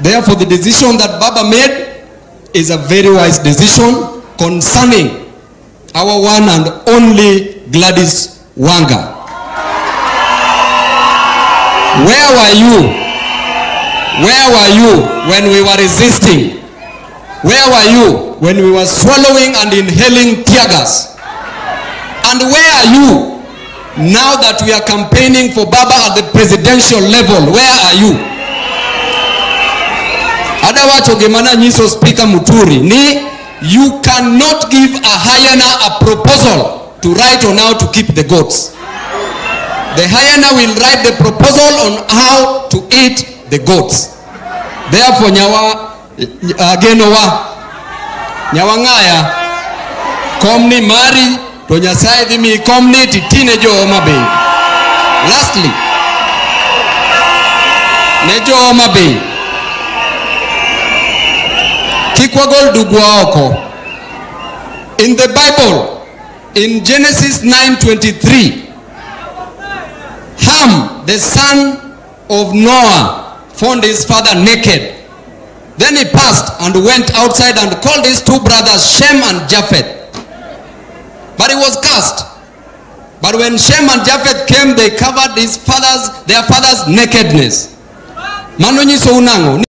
Therefore, the decision that Baba made is a very wise decision concerning our one and only Gladys Wanga. Where were you? Where were you when we were resisting? Where were you when we were swallowing and inhaling tear gas? And where are you now that we are campaigning for Baba at the presidential level? Where are you? Adawacho nyiso Speaker Muturi ni you cannot give a hyena a proposal to write on how to keep the goats. The hyena will write the proposal on how to eat the goats. Therefore, nyawa uh, genowa nyawa ng'aya komni mari to nyasaye dhi komni titine jo Homa. Lastly, ne jo Homa Bay, In the Bible, in Genesis 9:23, Ham, the son of Noah, found his father naked. Then he passed and went outside and called his two brothers Shem and Japheth. But he was cast. But when Shem and Japheth came, they covered his father's, their father's nakedness. Mano nyiso unang'o